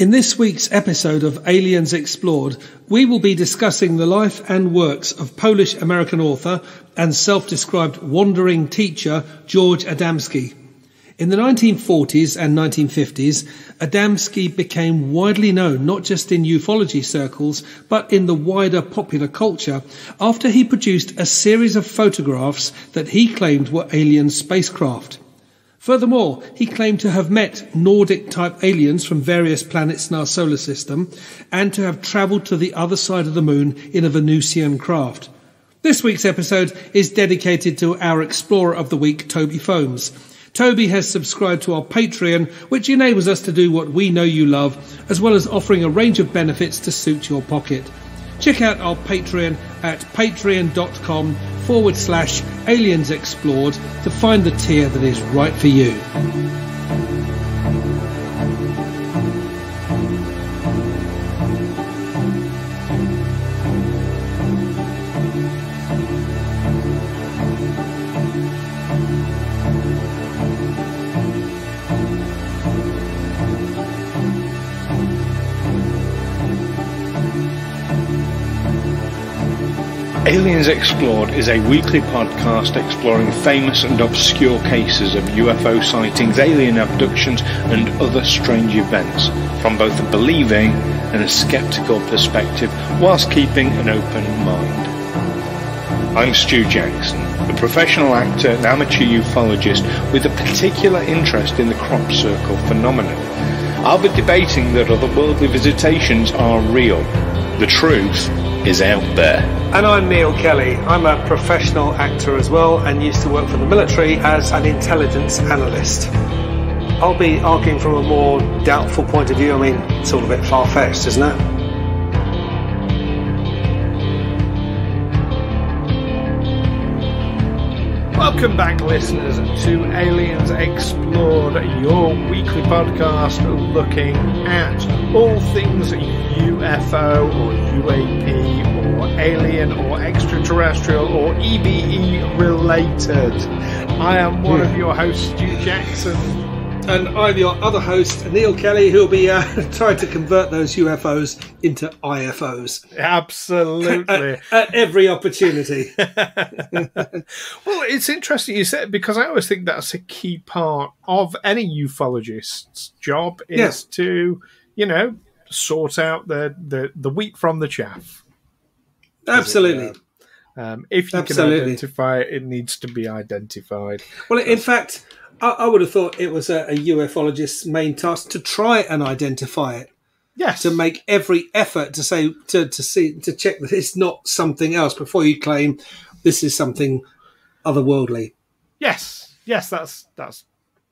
In this week's episode of Aliens Explored, we will be discussing the life and works of Polish American author and self described wandering teacher George Adamski. In the 1940s and 1950s, Adamski became widely known not just in ufology circles, but in the wider popular culture after he produced a series of photographs that he claimed were alien spacecraft. Furthermore, he claimed to have met Nordic type aliens from various planets in our solar system and to have travelled to the other side of the moon in a Venusian craft. This week's episode is dedicated to our Explorer of the Week, Toby Fomes. Toby has subscribed to our Patreon, which enables us to do what we know you love, as well as offering a range of benefits to suit your pocket. Check out our Patreon at patreon.com forward slash aliens explored to find the tier that is right for you. Aliens Explored is a weekly podcast exploring famous and obscure cases of UFO sightings, alien abductions, and other strange events from both a believing and a skeptical perspective, whilst keeping an open mind. I'm Stu Jackson, a professional actor and amateur ufologist with a particular interest in the crop circle phenomenon. I'll be debating that otherworldly visitations are real. The truth is out there. And I'm Neil Kelly. I'm a professional actor as well and used to work for the military as an intelligence analyst. I'll be arguing from a more doubtful point of view. I mean, it's all a bit far fetched, isn't it? Welcome back, listeners, to Aliens Explored, your weekly podcast looking at all things UFO or UAP or alien or extraterrestrial or EBE related. I am one hmm. of your hosts, Stu Jackson. And I'm your other host, Neil Kelly, who'll be uh, trying to convert those UFOs into IFOs. Absolutely. at, at every opportunity. well, it's interesting you said because I always think that's a key part of any ufologist's job is Yes. to, you know, sort out the, the, the wheat from the chaff. Absolutely. Um, if you Absolutely. can identify it, it needs to be identified. Well, in fact, I, I would have thought it was a, a ufologist's main task to try and identify it, Yes. to make every effort to say to to see to check that it's not something else before you claim this is something otherworldly. yes. Yes, that's that's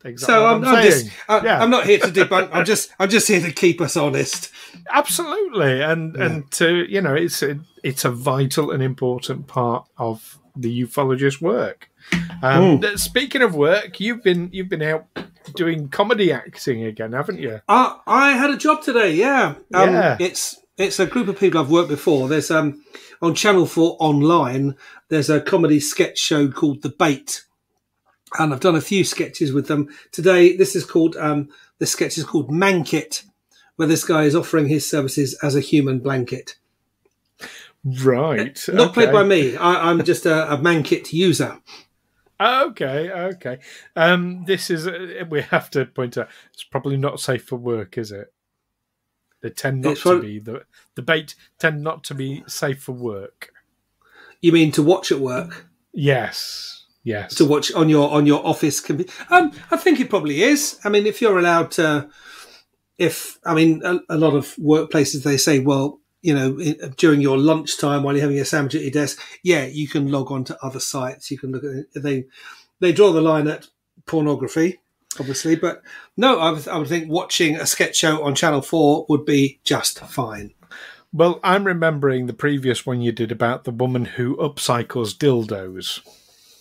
exactly So what I'm, I'm, I'm saying. just I, Yeah. I'm not here to debunk. I'm just I'm just here to keep us honest. Absolutely, and and to you know, it's a it's a vital and important part of the ufologist work. Um, Speaking of work, you've been you've been out doing comedy acting again, haven't you? I I had a job today. Yeah, um, Yeah. It's it's a group of people I've worked before. There's um on Channel Four online. There's a comedy sketch show called The Bait, and I've done a few sketches with them today. This is called um the sketch is called Mankit, where this guy is offering his services as a human blanket. Right, Not played by me. I, I'm just a, a Mankit user. Okay, okay. Um, this is uh, we have to point out. It's probably not safe for work, is it? They tend not It's to be. The the bait tend not to be safe for work. You mean to watch at work? Yes, yes. to watch on your on your office computer. Um, I think it probably is. I mean, if you're allowed to, if I mean, a, a lot of workplaces they say, well, you know, during your lunchtime while you're having a sandwich at your desk, yeah, you can log on to other sites. You can look at it. they they draw the line at pornography, obviously, but no, I would, I would think watching a sketch show on Channel Four would be just fine. Well, I'm remembering the previous one you did about the woman who upcycles dildos.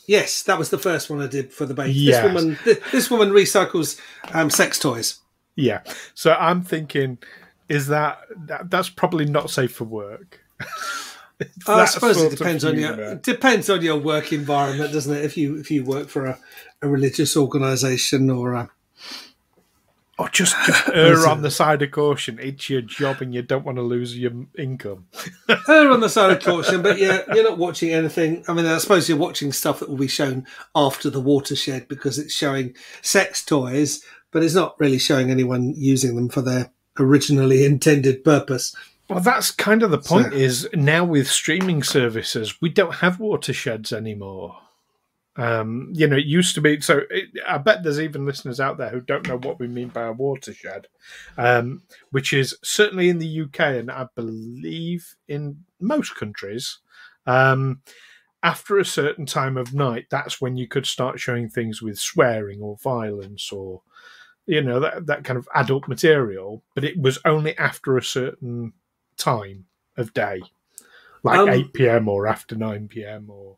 Yes, that was the first one I did for the bait. Yes. This woman, this woman recycles um, sex toys. Yeah. So I'm thinking, is that, that that's probably not safe for work? I suppose it depends on your it depends on your work environment, doesn't it? If you if you work for a, a religious organisation or a Or just, just err on the side of caution. It's your job and you don't want to lose your income. err on the side of caution, but yeah, you're not watching anything. I mean, I suppose you're watching stuff that will be shown after the watershed because it's showing sex toys, but it's not really showing anyone using them for their originally intended purpose. Well, that's kind of the point. So, is now with streaming services, we don't have watersheds anymore. Um, you know, it used to be. So it, I bet there's even listeners out there who don't know what we mean by a watershed, um, which is certainly in the UK and I believe in most countries. Um, after a certain time of night, that's when you could start showing things with swearing or violence or, you know, that, that kind of adult material. But it was only after a certain time of day, like um, 8 p.m. or after 9 p.m. or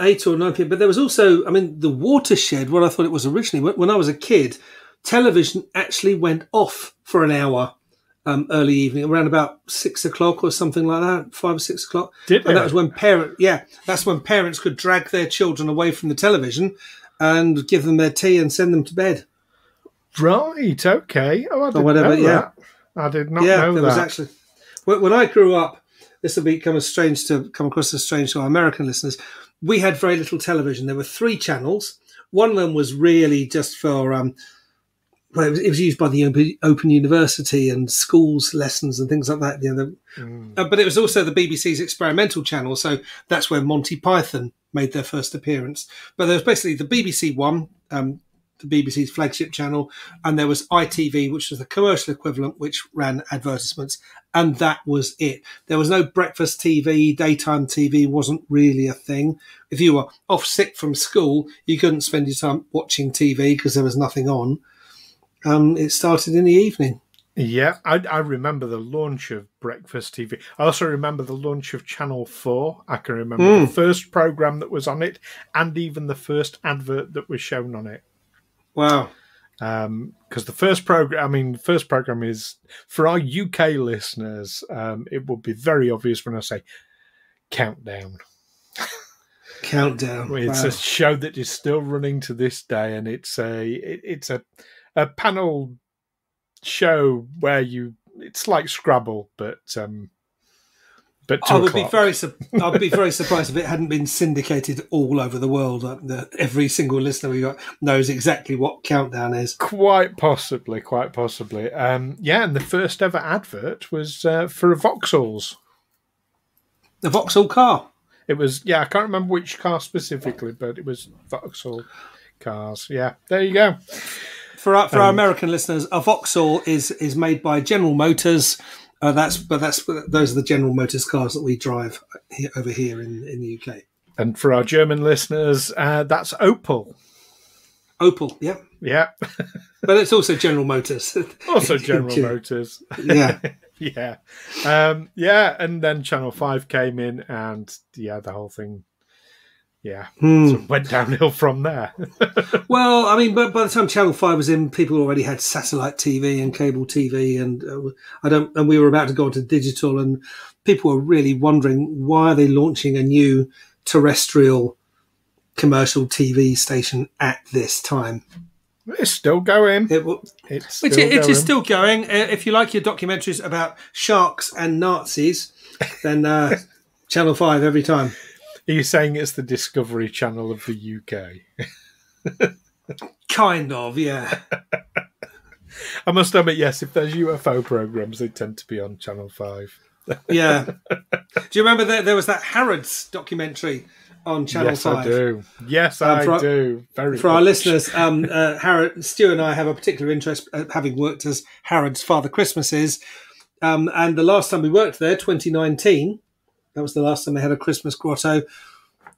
eight or nine p.m. But there was also, I mean, the watershed. What I thought it was originally when I was a kid, television actually went off for an hour um, early evening, around about six o'clock or something like that, five or six o'clock. Did and that was when parent, yeah, that's when parents could drag their children away from the television and give them their tea and send them to bed. Right. Okay. Oh, I didn't whatever, know yeah. that. I did not yeah, know that. Was actually when I grew up. This will become as strange to come across as strange to our American listeners we had very little television. There were three channels. One of them was really just for, um, well, it was, it was, used by the Open University and schools lessons and things like that. You know, mm. uh, but it was also the BBC's experimental channel. So that's where Monty Python made their first appearance. But there was basically the BBC one, um, the BBC's flagship channel, and there was ITV, which was the commercial equivalent, which ran advertisements, and that was it. There was no breakfast TV, daytime TV wasn't really a thing. If you were off sick from school, you couldn't spend your time watching TV because there was nothing on. Um, it started in the evening. Yeah, I, I, remember the launch of Breakfast TV. I also remember the launch of Channel 4. I can remember mm. the first program that was on it and even the first advert that was shown on it. Wow. Because um, the first program, I mean, the first program is for our UK listeners. Um, it will be very obvious when I say countdown. Countdown. it's wow. a show that is still running to this day, and it's a it, it's a a panel show where you it's like Scrabble, but um, but I would o'clock. be very, su- I'd be very surprised if it hadn't been syndicated all over the world. the, every single listener we got knows exactly what countdown is. Quite possibly, quite possibly. Um, yeah, and the first ever advert was uh, for Vauxhalls. The Vauxhall car. It was yeah, I can't remember which car specifically, but it was Vauxhall cars. Yeah, there you go. For our, for um, our American listeners, a Vauxhall is is made by General Motors uh, that's but that's those are the General Motors cars that we drive here, over here in, in the UK. And for our German listeners, uh, that's Opel. Opel, yeah, yeah. but it's also General Motors. also General Motors. Yeah, yeah, um, yeah. And then Channel Five came in, and yeah, the whole thing yeah, hmm. so went downhill from there. well, I mean, but by the time Channel Five was in, people already had satellite TV and cable TV, and uh, I don't. And we were about to go into digital, and people were really wondering why are they launching a new terrestrial commercial TV station at this time. It's still going. It will, it's still it, it is still going. Uh, if you like your documentaries about sharks and Nazis, then uh, Channel Five every time. Are you saying it's the Discovery Channel of the UK? kind of, yeah. I must admit, yes, if there's UFO programs, they tend to be on Channel 5. yeah. Do you remember that there was that Harrods documentary on Channel yes, 5? I do. Yes, um, I our, do. Very For much. our listeners, um, uh, Harrod, Stu and I have a particular interest, uh, having worked as Harrod's Father Christmases. Um, and the last time we worked there, 2019, that was the last time they had a Christmas grotto.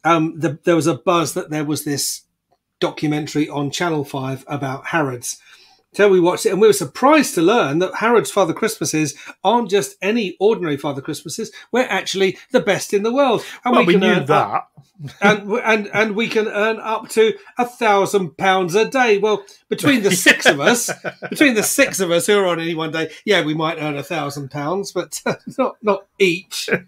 Um, the, there was a buzz that there was this documentary on Channel 5 about Harrods. So we watched it and we were surprised to learn that Harrod's Father Christmases aren't just any ordinary Father Christmases. We're actually the best in the world. And well, we, we knew that. Up, and, and, and we can earn up to a thousand pounds a day. Well, between the six of us, between the six of us who are on any one day, yeah, we might earn a thousand pounds, but not, not each.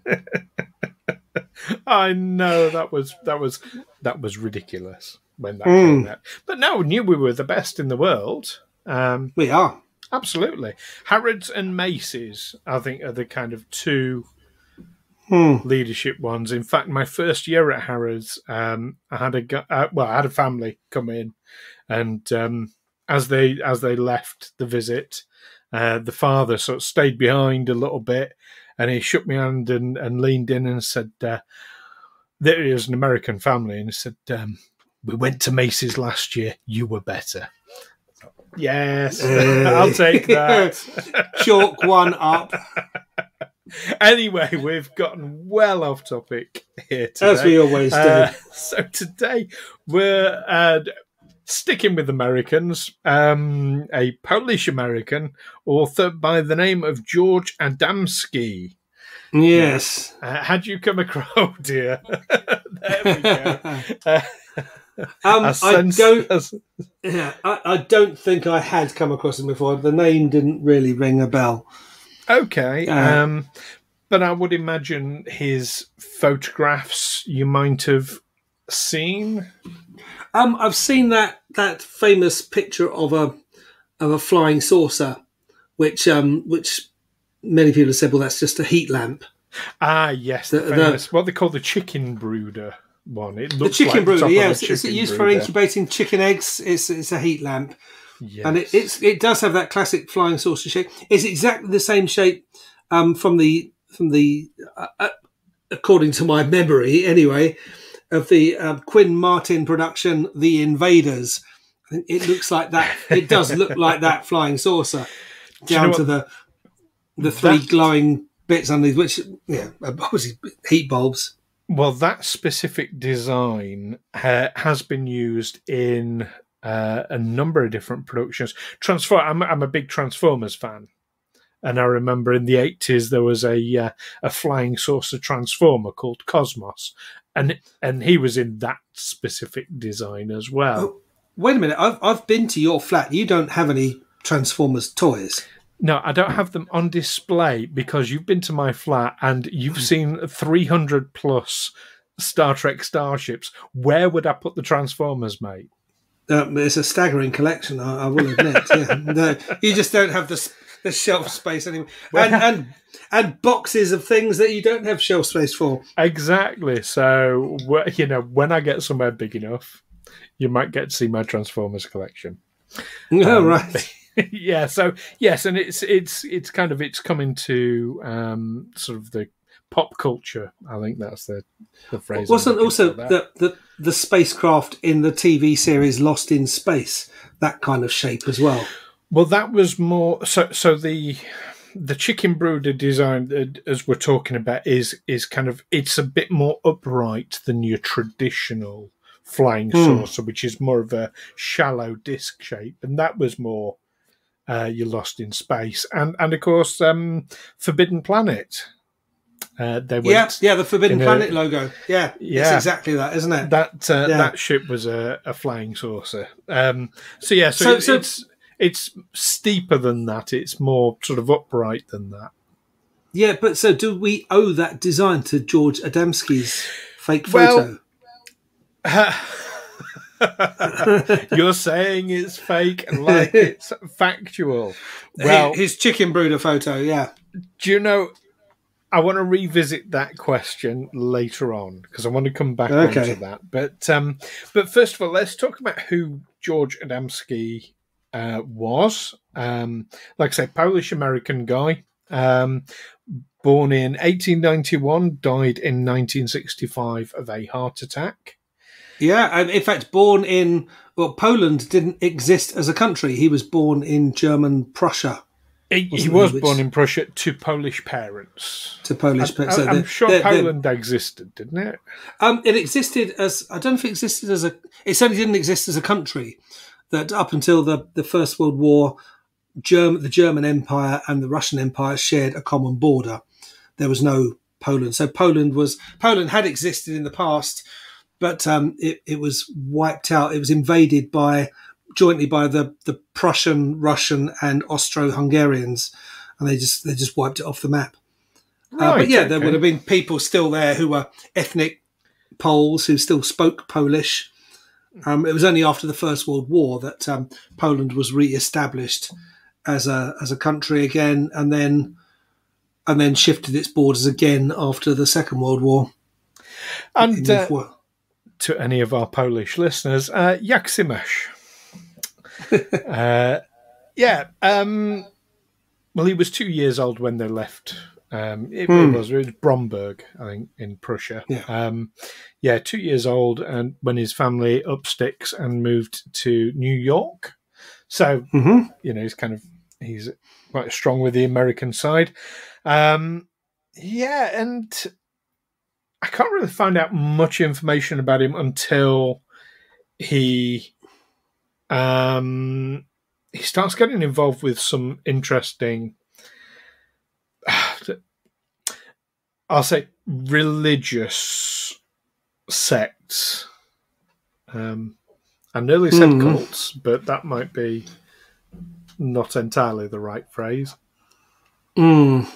I know that was, that was, that was ridiculous when that mm. came out. But no, knew we were the best in the world. Um, we are. Absolutely. Harrods and Macy's, I think, are the kind of two Hmm. leadership ones. In fact, my first year at Harrods, um, I had a uh, well, I had a family come in, and um, as they as they left the visit, uh, the father sort of stayed behind a little bit, and he shook my hand and, and leaned in and said, uh, "There is an American family," and he said, um, "We went to Macy's last year. You were better." Yes, I'll take that. Chalk one up, anyway, we've gotten well off topic here today. as we always do. Uh, so today we're uh, sticking with Americans. Um, a Polish American author by the name of George Adamski. yes. Uh, had you come across? Oh dear, there we go. Um, I I sense- don't. Yeah, I, I don't think I had come across him before. The name didn't really ring a bell. Okay. Uh, um, but I would imagine his photographs you might have seen. Um, I've seen that that famous picture of a of a flying saucer, which um, which many people have said, well, that's just a heat lamp. Ah, yes, the, The- the- what they call the chicken brooder one. It The chicken like the top brooder, of a yes, it's chicken used for incubating chicken eggs. It's it's a heat lamp, Yes. and it, it's it does have that classic flying saucer shape. It's exactly the same shape um, from the from the uh, uh, according to my memory anyway of the uh, Quinn Martin production, The Invaders. It looks like that. It does look like that flying saucer you know down to the the three That- glowing bits underneath, which yeah, obviously heat bulbs. Well, that specific design has been used in uh, a number of different productions. Transform. I'm, I'm a big Transformers fan, and I remember in the eighties there was a uh, a flying saucer transformer called Cosmos, and and he was in that specific design as well. Oh. Wait a minute, I've I've been to your flat. You don't have any Transformers toys. No, I don't have them on display because you've been to my flat and you've seen 300 plus Star Trek starships. Where would I put the Transformers, mate? Um, it's a staggering collection, I, I will admit. yeah, no, you just don't have the the shelf space anymore, and and and boxes of things that you don't have shelf space for. Exactly. So, you know, when I get somewhere big enough, you might get to see my Transformers collection. Oh, Um, right. yeah. So yes, and it's it's it's kind of it's coming to um, sort of the pop culture. I think that's the the phrase. Wasn't also the, the the spacecraft in the TV series Lost in Space that kind of shape as well? Well, that was more so. So the the chicken brooder design, as we're talking about, is is kind of it's a bit more upright than your traditional flying Hmm. saucer, which is more of a shallow disc shape, and that was more uh, you're lost in space, and and of course, um, Forbidden Planet. Uh, they were Yeah, yeah, the Forbidden a- Planet logo. Yeah, it's Yeah. exactly that, isn't it? that uh, Yeah. that ship was a, a flying saucer. Um, so yeah, so, So- it- so- it's it's steeper than that. It's more sort of upright than that. Yeah, but so do we owe that design to George Adamski's fake Well, photo? You're saying it's fake and like it's factual. Well, his chicken brooder photo, yeah. do you know? I want to revisit that question later on because I want to come back Okay. onto that. But um, but first of all, let's talk about who George Adamski uh, was. Um, like I say, Polish American guy. Um, born in 1891, died in 1965 of a heart attack. Yeah, and in fact, born in well, Poland didn't exist as a country. He was born in German Prussia He, he he, which- born in Prussia to Polish parents. to Polish. parents. I, so am the- sure the- the- Poland existed, didn't it? um, it existed as I don't know if it existed as a. It certainly didn't exist as a country. That up until the the First World War, Germ, the German Empire and the Russian Empire shared a common border. There was no Poland, so Poland was Poland had existed in the past, but um, it it was wiped out. It was invaded by jointly by the the Prussian, Russian, and Austro-Hungarians, and they just they just wiped it off the map. Uh, but yeah, there would have been people still there who were ethnic Poles who still spoke Polish, Um, it was only after the First World War that um, Poland was re-established as a as a country again, and then and then shifted its borders again after the Second World War. And uh, to any of our Polish listeners, uh, uh, yeah, um, well, he was two years old when they left. Um, it, hmm. it, was, it was Bromberg, I think, in Prussia. Yeah. Um, yeah, two years old, and when his family up sticks and moved to New York. So mm-hmm. you know, he's kind of he's quite strong with the American side. Um, yeah, and I can't really find out much information about him until he um, he starts getting involved with some interesting. I'll say religious sects. Um, I nearly said mm. cults, but that might be not entirely the right phrase. Mm.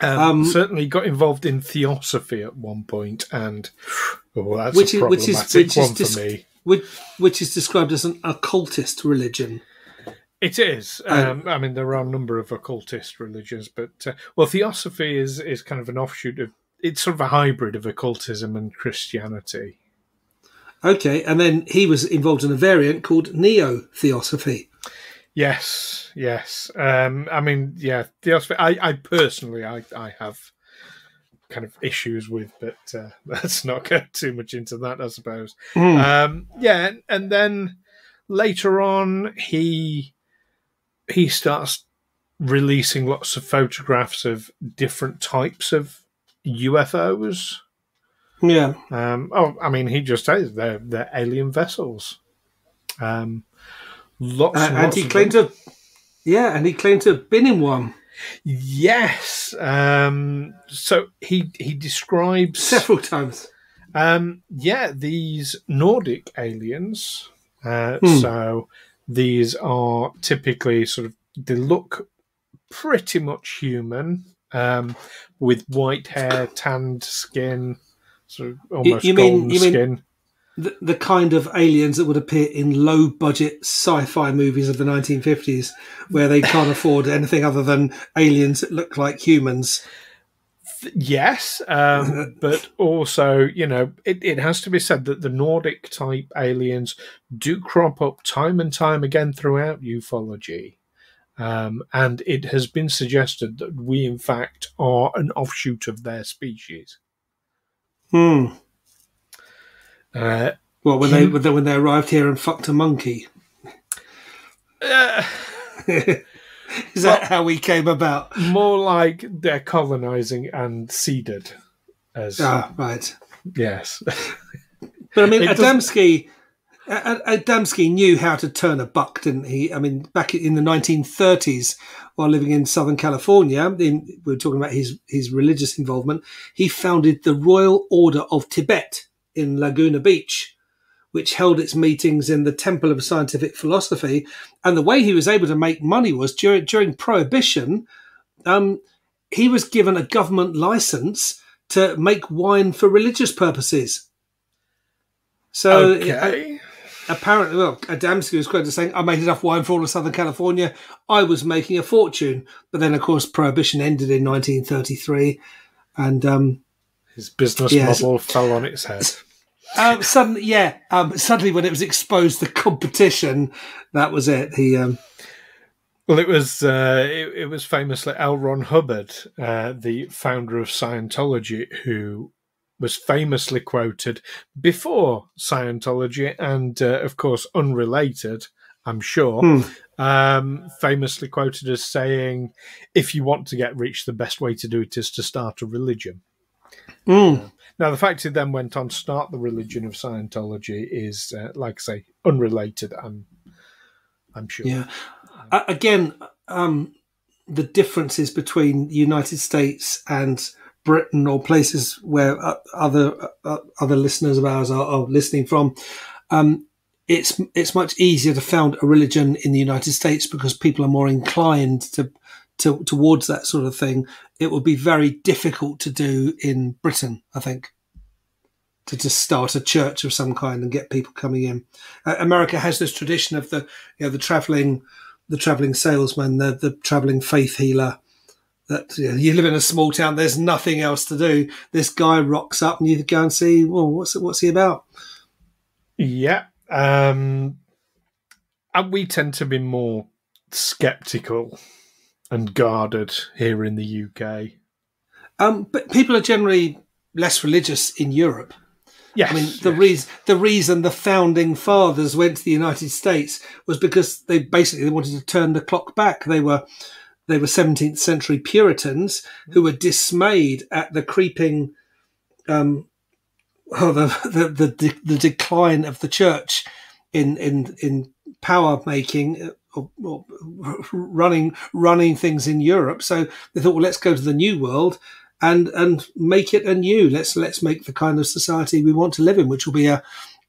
Um, um, certainly got involved in theosophy at one point, and oh, that's which is, which is which is dis- which, which is described as an occultist religion. It is. Um, I mean, there are a number of occultist religions, but uh, well, theosophy is is kind of an offshoot of. It's sort of a hybrid of occultism and Christianity. Okay, and then he was involved in a variant called neo theosophy. Yes, yes. Um, I mean, yeah, Theosophy. I, I personally, I, I have kind of issues with, but uh, let's not get too much into that, I suppose. Mm. Um, yeah, and then later on, he he starts releasing lots of photographs of different types of UFOs. Yeah. Um, oh, I mean, he just says they're they're alien vessels. Um, Lots, uh, and, lots he claimed to, yeah, and he claimed to have been in one. Yes. Um, so he he describes several times. Um, yeah, these Nordic aliens. Uh, hmm. So these are typically sort of they look pretty much human, um, with white hair, tanned skin, sort of almost you, you golden mean, you skin. Mean the, the kind of aliens that would appear in low budget sci-fi movies of the 1950s where they can't afford anything other than aliens that look like humans. Yes um, but also you know it, it has to be said that the nordic type aliens do crop up time and time again throughout ufology. Um, and it has been suggested that we in fact are an offshoot of their species. Hmm uh, well, when they when they arrived here and fucked a monkey. Uh, Is that well, how we came about? More like they're colonizing and seeded. As ah, right. Yes. but I mean, Adamski. Adamski knew how to turn a buck, didn't he? I mean, back in the 1930s, while living in Southern California, in, we were talking about his, his religious involvement, he founded the Royal Order of Tibet, in Laguna Beach, which held its meetings in the Temple of Scientific Philosophy. And the way he was able to make money was during, during Prohibition, um, he was given a government license to make wine for religious purposes. So okay. uh, apparently, well, Adamski was quoted as saying, I made enough wine for all of Southern California. I was making a fortune. But then, of course, Prohibition ended in 1933. And um, his business yes. model fell on its head. Um, suddenly, yeah. Um, suddenly, when it was exposed, the competition, that was it. He. Um... Well, it was uh, it, it, was famously L. Ron Hubbard, uh, the founder of Scientology, who was famously quoted before Scientology, and uh, of course, unrelated. I'm sure. Hmm. Um, famously quoted as saying, "If you want to get rich, the best way to do it is to start a religion." Mm. Now, the fact he then went on to start the religion of Scientology is, uh, like I say, unrelated. I'm, I'm sure. Yeah. Uh, again, um, the differences between the United States and Britain or places where uh, other uh, other listeners of ours are, are listening from, um, it's it's much easier to found a religion in the United States because people are more inclined to to, towards that sort of thing, it would be very difficult to do in Britain, I think. to just start a church of some kind and get people coming in. Uh, America has this tradition of the you know the traveling the traveling salesman, the the traveling faith healer. That you, know, you live in a small town, there's nothing else to do. This guy rocks up, and you go and see. Well, what's what's he about? Yeah, um, and we tend to be more skeptical and guarded here in the UK. Um, but people are generally less religious in Europe. Yes, I mean the yes. reason the reason the founding fathers went to the United States was because they basically they wanted to turn the clock back. They were they were 17th century Puritans who were dismayed at the creeping, um, well, the, the the the decline of the church in in in power making. Or, or running running things in Europe, so they thought, well, let's go to the New World and and make it anew. Let's let's make the kind of society we want to live in, which will be a,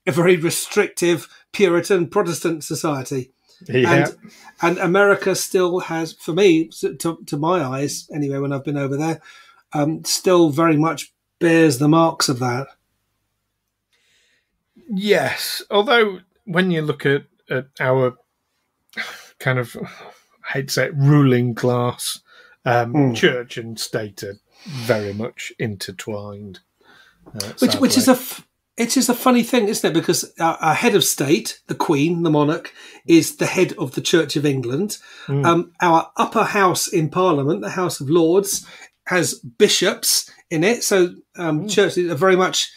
a very restrictive Puritan Protestant society. Yeah. And and America still has, for me, to, to my eyes anyway, when I've been over there, um, still very much bears the marks of that. Yes, although when you look at, at our kind of, I hate to say it, ruling class, um, Mm. church and state are very much intertwined. uh, Which which is a f- it is a funny thing, isn't it? Because our, our head of state, the Queen, the monarch, is the head of the Church of England. Mm. Um, our upper house in Parliament, the House of Lords, has bishops in it. So um, churches are very much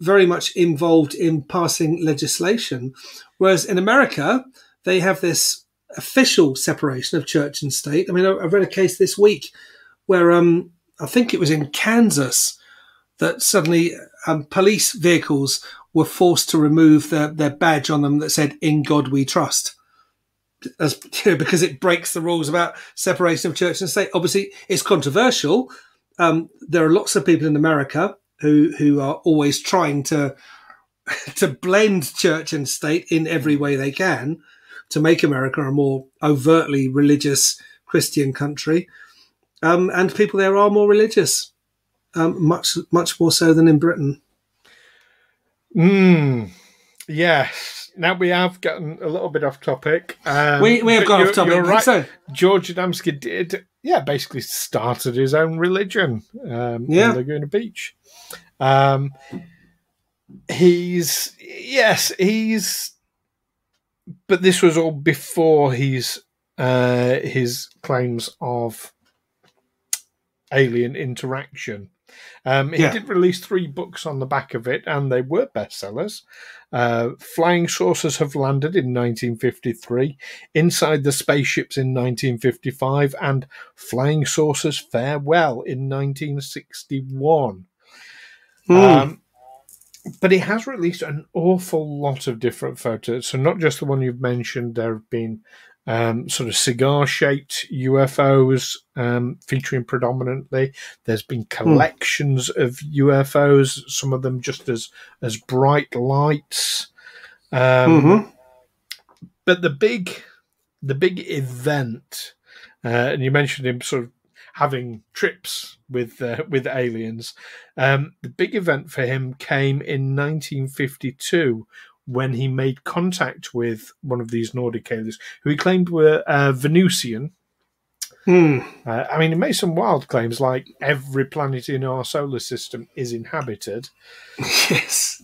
very much involved in passing legislation. Whereas in America, they have this official separation of church and state. I mean, I, I read a case this week where um, I think it was in Kansas that suddenly um, police vehicles were forced to remove their, their badge on them that said "In God We Trust," as you know, because it breaks the rules about separation of church and state. Obviously, it's controversial. Um, there are lots of people in America who who are always trying to to blend church and state in every way they can to make America a more overtly religious Christian country. Um, and people there are more religious, um, much much more so than in Britain. Mm, yes. Now we have gotten a little bit off topic. Um, we we have gone off topic. Right. So George Adamski did, yeah, basically started his own religion um, Yeah. in Laguna Beach. Um, he's yes, he's, but this was all before his uh, his claims of alien interaction. Um, he Yeah. did release three books on the back of it, and they were bestsellers. Uh, Flying Saucers Have Landed in 1953, Inside the Spaceships in 1955, and Flying Saucers Farewell in 1961. hmm, Um, but he has released an awful lot of different photos. So, not just the one you've mentioned, there have been um, sort of cigar shaped UFOs um, featuring predominantly. There's been collections of UFOs, some of them just as, as bright lights. Um, mhm. but the big the big event uh, and you mentioned him sort of having trips with uh, with aliens um, the big event for him came in 1952 when he made contact with one of these Nordic aliens who he claimed were uh, Venusian. Hmm. Uh, I mean, he made some wild claims like every planet in our solar system is inhabited, Yes.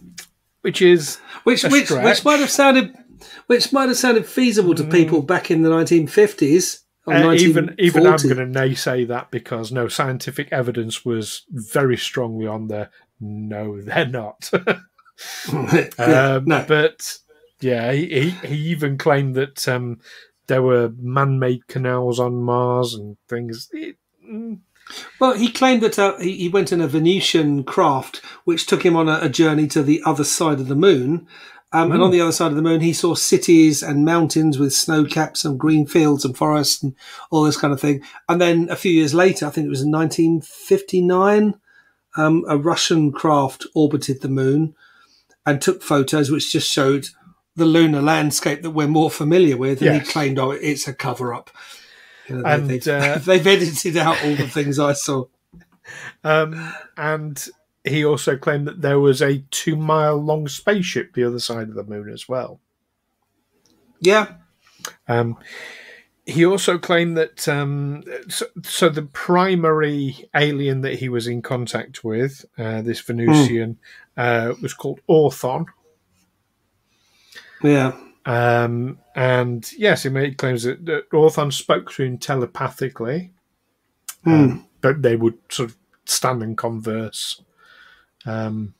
which is Which which which might have sounded which might have sounded feasible to people back in the 1950s. Uh, even even I'm going to naysay that because no scientific evidence was very strongly on there. No, they're not. Yeah, um, no. but yeah, he, he he even claimed that um, there were man-made canals on Mars and things. It- mm, Well, he claimed that uh, he, he went in a Venusian craft, which took him on a, a journey to the other side of the moon. Um, And on the other side of the moon, he saw cities and mountains with snow caps and green fields and forests and all this kind of thing. And then a few years later, I think it was in 1959, um, a Russian craft orbited the moon and took photos, which just showed the lunar landscape that we're more familiar with. And Yes. he claimed, oh, it's a cover up. You know, they, And, they've, uh, they've edited out all the things I saw. um, and he also claimed that there was a two mile long spaceship the other side of the moon as well. Yeah. Um, he also claimed that um, so, so, the primary alien that he was in contact with, uh, this Venusian, mm. uh, was called Orthon. Yeah. Um, and yes, he made claims that, that Orthon spoke to him telepathically, mm. um, but they would sort of stand and converse. Um,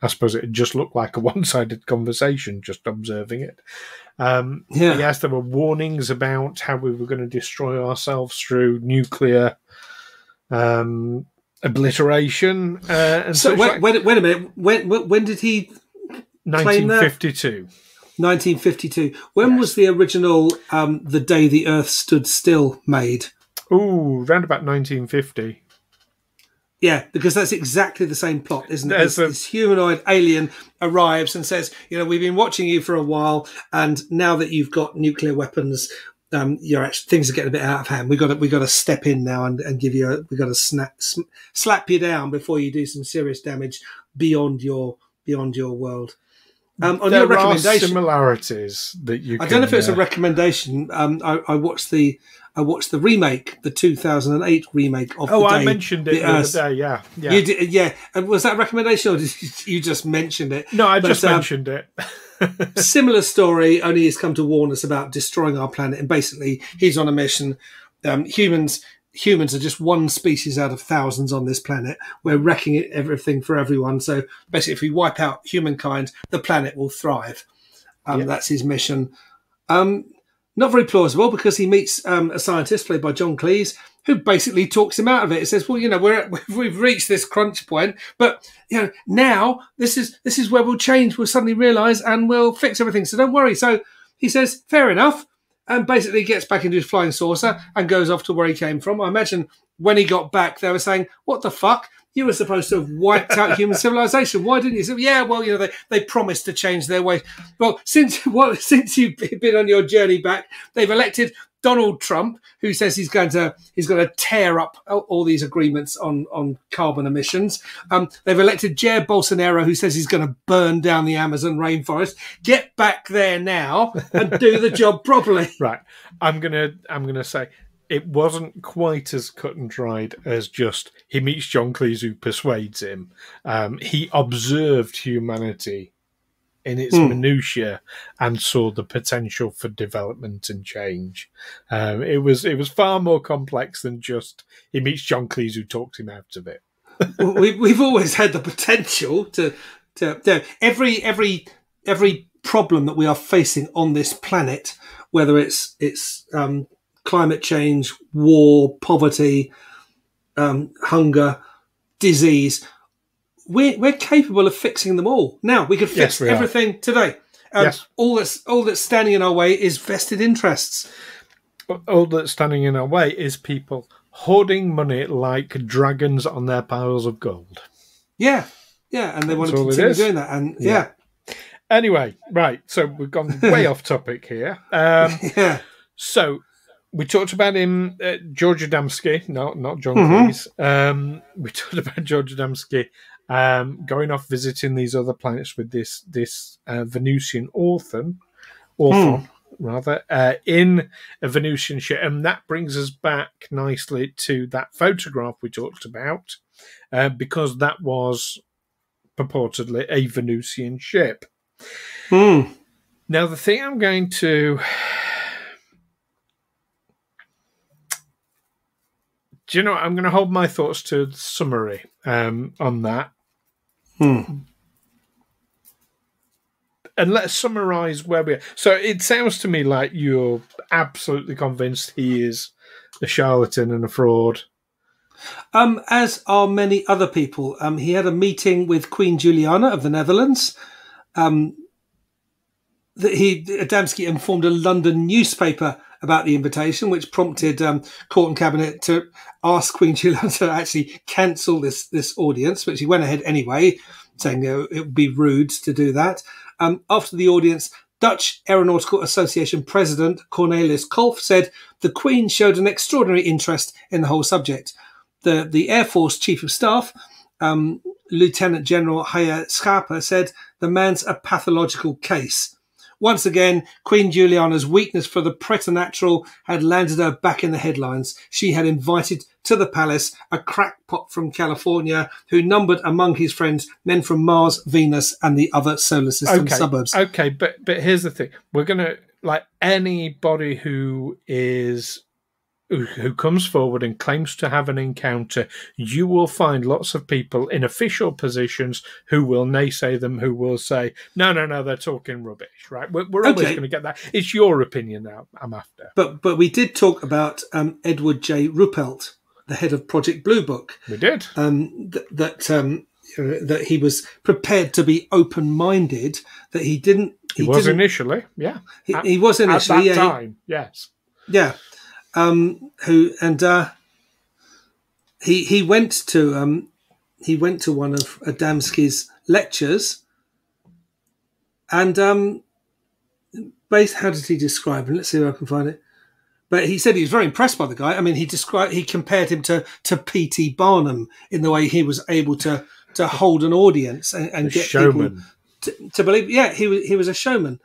I suppose it just looked like a one-sided conversation, just observing it. Um, yeah. Yes, there were warnings about how we were going to destroy ourselves through nuclear um, obliteration. Uh, so wait, like. wait, wait, a minute. When, when did he? 1952. 1952. When yes. was the original um, "The Day the Earth Stood Still" made? Oh, around about 1950. Yeah, because that's exactly the same plot, isn't it? This, a... this, humanoid alien arrives and says, "You know, we've been watching you for a while, and now that you've got nuclear weapons, um, you're actually, things are getting a bit out of hand. We got to we got to step in now and, and give you a, we got to snap slap you down before you do some serious damage beyond your beyond your world." Um, on there your recommendation, similarities that you. I don't know if it's uh, a recommendation. Um, I, I, watched the I watched the remake, the 2008 remake of. Oh, I mentioned it the, other day. Yeah, yeah. You did, yeah. Was that recommendation, or did you just mentioned it? No, I but, just um, mentioned it. similar story, only he's come to warn us about destroying our planet, and basically he's on a mission. Um, humans humans are just one species out of thousands on this planet. We're wrecking everything for everyone. So basically, if we wipe out humankind, the planet will thrive. Um, yep. That's his mission. Um, not very plausible because he meets um, a scientist played by John Cleese who basically talks him out of it. He says, "Well, you know, we're we've reached this crunch point, but you know, now this is this is where we'll change. We'll suddenly realise and we'll fix everything. So don't worry." So he says, "Fair enough." and basically gets back into his flying saucer and goes off to where he came from. I imagine when he got back, they were saying, "What the fuck? You were supposed to have wiped out human civilization. Why didn't you?" Yeah, well, you know, they, they promised to change their ways. Well, since well, since you've been on your journey back, they've elected Donald Trump, who says he's going to he's going to tear up all these agreements on on carbon emissions. Um, they've elected Jair Bolsonaro, who says he's going to burn down the Amazon rainforest. Get back there now and do the job properly. Right. I'm gonna I'm gonna say it wasn't quite as cut and dried as just he meets John Cleese who persuades him. Um, he observed humanity in its mm. minutiae and saw the potential for development and change. Um, it was it was far more complex than just he meets John Cleese who talks him out of it. we, we've always had the potential to, to, to every every every problem that we are facing on this planet, whether it's it's um, climate change, war, poverty, um, hunger, disease we're, we're capable of fixing them all. Now we could fix yes, everything are. today. Um, yes. All that's all that's standing in our way is vested interests. All that's standing in our way is people hoarding money like dragons on their piles of gold. Yeah, yeah, and they that's want to continue doing that. And yeah. yeah. Anyway, right. So we've gone way off topic here. Um, yeah. So we talked about him, uh, George Adamski, no, not John mm-hmm. Cleese. Um, we talked about George Adamski um, going off visiting these other planets with this this uh, Venusian orphan, Orthon hmm. rather, uh, in a Venusian ship, and that brings us back nicely to that photograph we talked about, uh, because that was purportedly a Venusian ship. Hmm. Now, the thing I'm going to do you know what? I'm going to hold my thoughts to the summary um, on that. Hmm. And let's summarize where we are. So it sounds to me like you're absolutely convinced he is a charlatan and a fraud. Um, as are many other people. Um, he had a meeting with Queen Juliana of the Netherlands. Um, that he Adamski informed a London newspaper about the invitation, which prompted um, court and cabinet to ask Queen Juliana to actually cancel this this audience, which he went ahead anyway, saying it would be rude to do that. Um, after the audience, Dutch Aeronautical Association President Cornelis Kolff said the Queen showed an extraordinary interest in the whole subject. The the Air Force Chief of Staff, um, Lieutenant General Heije Schaper said the man's a pathological case. Once again, Queen Juliana's weakness for the preternatural had landed her back in the headlines. She had invited to the palace a crackpot from California who numbered among his friends men from Mars, Venus, and the other solar system okay. suburbs. Okay, but but here's the thing: we're gonna like anybody who is who comes forward and claims to have an encounter, you will find lots of people in official positions who will naysay them, who will say, no, no, no, they're talking rubbish, right? We're, we're always going to get that. It's your opinion now I'm after. But but we did talk about um, Edward J. Ruppelt, the head of Project Blue Book, We did. um, th- that um, that he was prepared to be open-minded. That he didn't. He, was didn't, initially, yeah. He, at- he was At initially. that yeah, he- yes. Yeah. Um, who and uh, he he went to um, he went to one of Adamski's lectures, and um, base how did he describe him? Let's see if I can find it. But he said he was very impressed by the guy. I mean, he described he compared him to to P.T. Barnum in the way he was able to to hold an audience and, and get showman. people to, to believe. Yeah, he was he was a showman,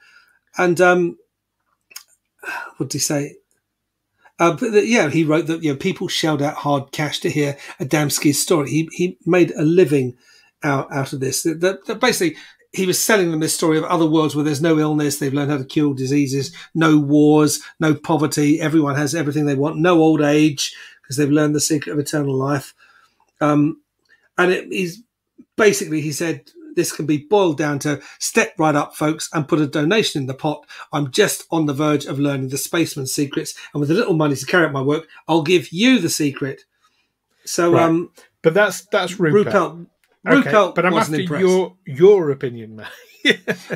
and um, what did he say? Uh, but the, yeah, he wrote that you know people shelled out hard cash to hear Adamski's story. He he made a living out out of this. That, that, that basically he was selling them this story of other worlds where there's no illness, they've learned how to cure diseases, no wars, no poverty, everyone has everything they want, no old age because they've learned the secret of eternal life. Um, and it, he's basically he said this can be boiled down to step right up, folks, and put a donation in the pot. I'm just on the verge of learning the spaceman's secrets, and with a little money to carry out my work, I'll give you the secret. So, Right. um, But that's that's Rupert. Rupert, Okay, Ruppelt but I'm wasn't after impressed. your your opinion now.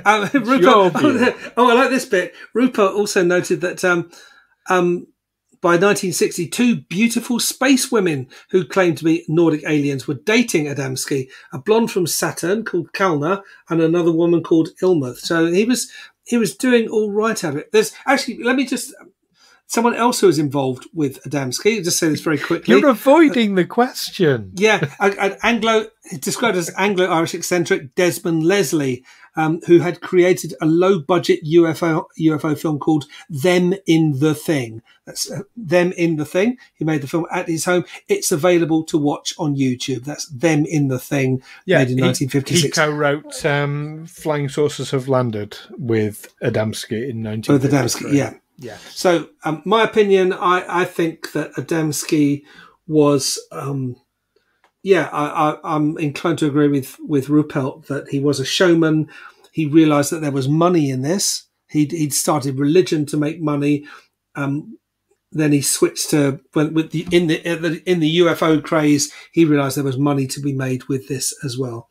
Um, Rupert, view. oh, I like this bit. Rupert also noted that um, um, by 1962, beautiful space women who claimed to be Nordic aliens were dating Adamski, a blonde from Saturn called Kalna, and another woman called Ilmuth. So he was he was doing all right out of it. There's actually let me just someone else who was involved with Adamski. I'll just say this very quickly. You're avoiding the question. Yeah, an Anglo described as Anglo-Irish eccentric Desmond Leslie, um, who had created a low-budget UFO UFO film called "Them and the Thing." That's uh, "Them and the Thing." He made the film at his home. It's available to watch on YouTube. That's "Them and the Thing," made in he- 1956. He co-wrote um, "Flying Saucers Have Landed" with Adamski in With Adamski, yeah. yeah. So, um, my opinion, I, I think that Adamski was, um, yeah, I, I, I'm inclined to agree with with Ruppelt that he was a showman. He realised that there was money in this. He'd, he'd started religion to make money. Um, then he switched to when with the in the in the- UFO craze. He realised there was money to be made with this as well,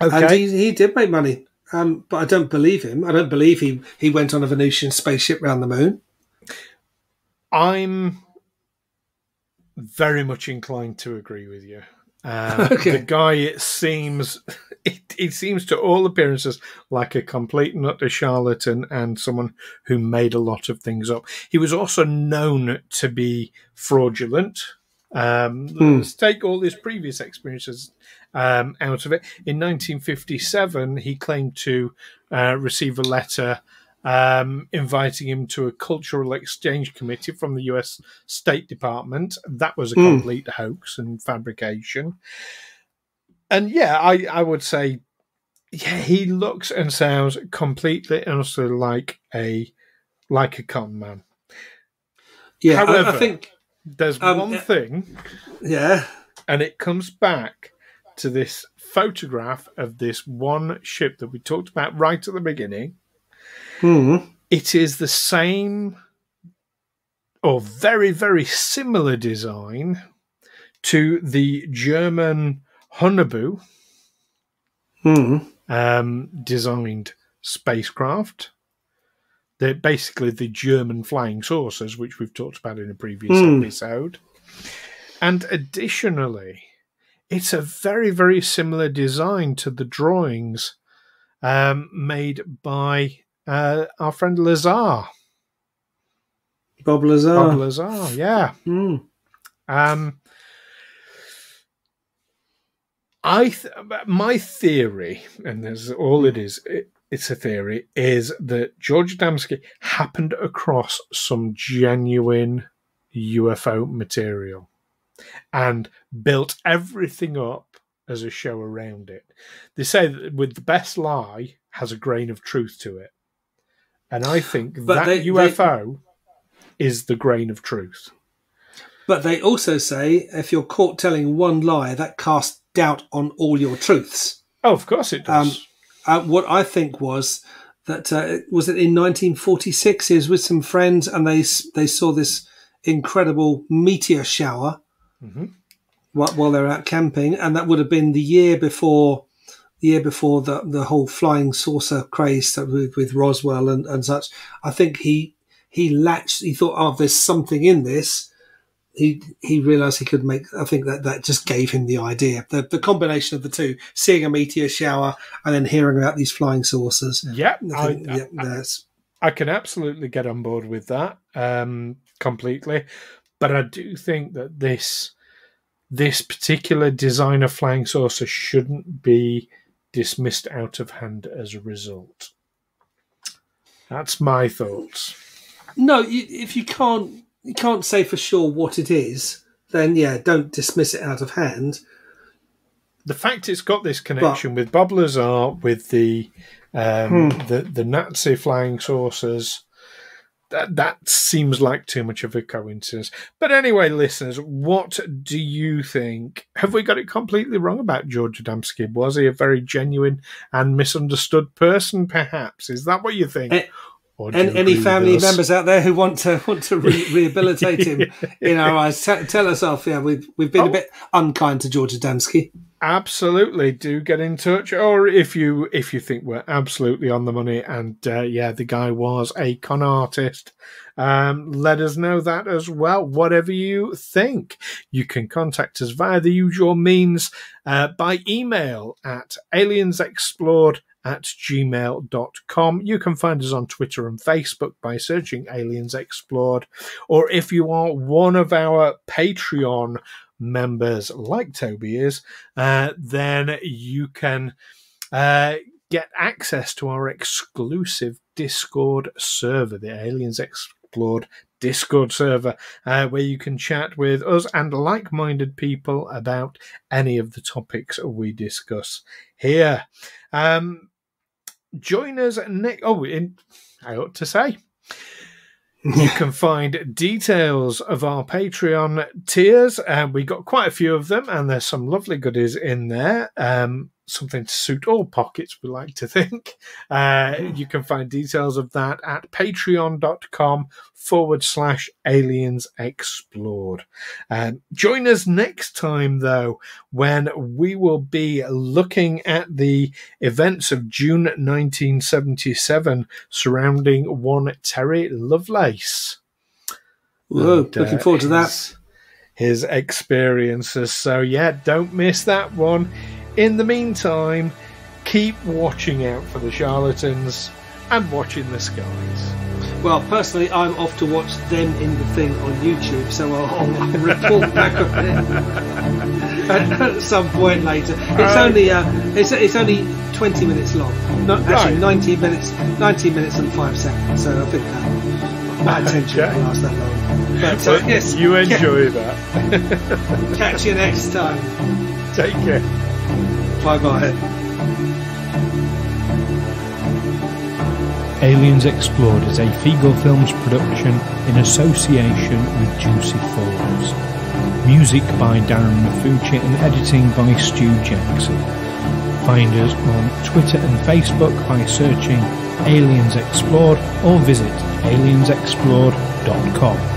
and Okay. he, he did make money. Um, but I don't believe him. I don't believe he he went on a Venusian spaceship round the moon. I'm very much inclined to agree with you. Um, Okay. The guy, it seems, it, it seems to all appearances like a complete and utter charlatan and someone who made a lot of things up. He was also known to be fraudulent. Um, Hmm. Let's take all his previous experiences um, out of it. In 1957, he claimed to uh, receive a letter um, inviting him to a cultural exchange committee from the US State Department. That was a Hmm. complete hoax and fabrication. And yeah, I, I would say, yeah, he looks and sounds completely and utterly like a like a con man. Yeah, I- I, However- think. There's Um, one thing, Yeah, and it comes back to this photograph of this one ship that we talked about right at the beginning. Hmm. It is the same or very, very similar design to the German Haunebu Hmm. um, designed spacecraft. They're basically the German flying saucers, which we've talked about in a previous Hmm. episode. And additionally, it's a very, very similar design to the drawings um, made by uh, our friend Lazar. Bob Lazar. Bob Lazar, yeah. Hmm. Um, I th- my theory, and there's all it is. It, it's a theory, is that George Adamski happened across some genuine UFO material and built everything up as a show around it. They say that with the best lie has a grain of truth to it. And I think that they, UFO they, is the grain of truth. But they also say if you're caught telling one lie, that casts doubt on all your truths. Oh, of course it does. Um, uh, what I think was that uh, was it in 1946. He was with some friends, and they they saw this incredible meteor shower mm-hmm. while, while they were out camping, and that would have been the year before the year before the the whole flying saucer craze with, with Roswell and, and such. I think he he latched. He thought, "Oh, there's something in this." he he realized he could make. I think that that just gave him the idea. The the combination of the two, seeing a meteor shower and then hearing about these flying saucers. Yeah, I, think, I, yeah, I, I, can absolutely get on board with that um, completely, but I do think that this this particular design of flying saucer shouldn't be dismissed out of hand as a result. That's my thoughts. No, if you can't you can't say for sure what it is, then yeah, don't dismiss it out of hand. The fact it's got this connection but, with Bob Lazar, with the um, hmm. the the Nazi flying saucers, that that seems like too much of a coincidence. But anyway, listeners, what do you think? Have we got it completely wrong about George Adamski? Was he a very genuine and misunderstood person? Perhaps is that what you think? Eh, and any family members out there who want to want to re- rehabilitate him in our eyes, t- tell us off. Yeah, we've we've been oh. a bit unkind to George Adamski. Absolutely, do get in touch, or if you if you think we're absolutely on the money, and uh, yeah, the guy was a con artist. Um, let us know that as well. Whatever you think, you can contact us via the usual means uh, by email at aliensexplored at gmail.com. You can find us on Twitter and Facebook by searching Aliens Explored. Or if you are one of our Patreon members, like Toby is, uh, then you can uh, get access to our exclusive Discord server, the Aliens Explored Discord server, uh, where you can chat with us and like minded people about any of the topics we discuss here. Um, join us next. Oh, in, I ought to say. You can find details of our Patreon tiers, and we got quite a few of them, and there's some lovely goodies in there. Um, something to suit all pockets, we like to think. Uh, hmm. you can find details of that at patreon.com forward slash aliens explored. Um, join us next time, though, when we will be looking at the events of June 1977 surrounding one Terry Lovelace. Whoa, and, looking uh, forward to that. His experiences. So, yeah, don't miss that one. In the meantime, keep watching out for the charlatans and watching the skies. Well, personally, I'm off to watch them and the thing on YouTube, so I'll, I'll report back on it at, some point later. It's um, only uh, it's it's only 20 minutes long. Not actually right. 19 minutes, 19 minutes and five seconds. So I think uh, my attention okay. will last that long. But uh, yes, you enjoy that. catch you next time. Take care. Aliens Explored is a Feegle Films production in association with Juicy Falls. Music by Darren Maffucci and editing by Stu Jackson. Find us on Twitter and Facebook by searching Aliens Explored or visit aliensexplored.com.